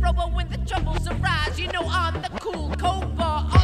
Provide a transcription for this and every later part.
rower when the troubles arise. You know I'm the cool cobra.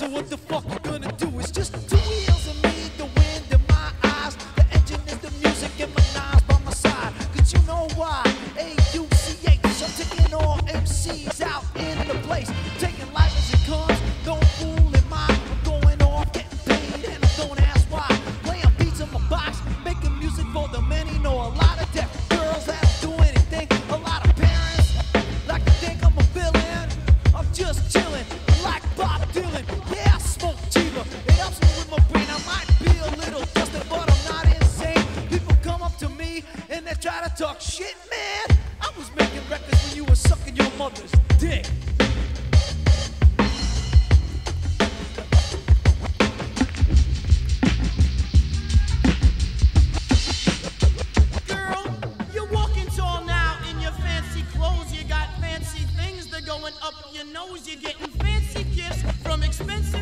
So what the fuck you gonna do? It's just two wheels and me, the wind in my eyes. The engine is the music and my knives by my you know why? A-U-C-H. I'm taking all MCs out in the place. Taking Me with my brain. I might be a little dusted, but I'm not insane. People come up to me and they try to talk shit, man. I was making records when you were sucking your mother's dick. Girl, you're walking tall now in your fancy clothes. You got fancy things that going up your nose. You're getting fancy gifts from expensive.